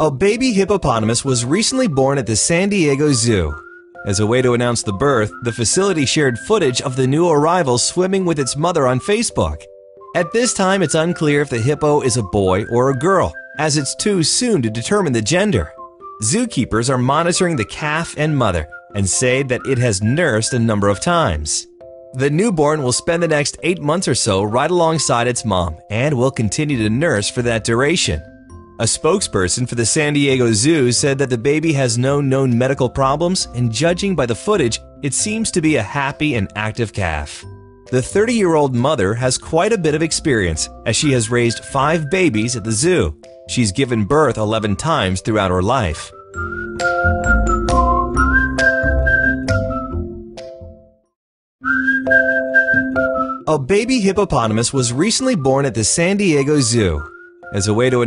A baby hippopotamus was recently born at the San Diego Zoo. As a way to announce the birth, the facility shared footage of the new arrival swimming with its mother on Facebook. At this time, it's unclear if the hippo is a boy or a girl, as it's too soon to determine the gender. Zookeepers are monitoring the calf and mother and say that it has nursed a number of times. The newborn will spend the next eight months or so right alongside its mom and will continue to nurse for that duration. A spokesperson for the San Diego Zoo said that the baby has no known medical problems, and judging by the footage, it seems to be a happy and active calf. The 30 year old mother has quite a bit of experience as she has raised five babies at the zoo. She's given birth 11 times throughout her life. A baby hippopotamus was recently born at the San Diego Zoo. As a way to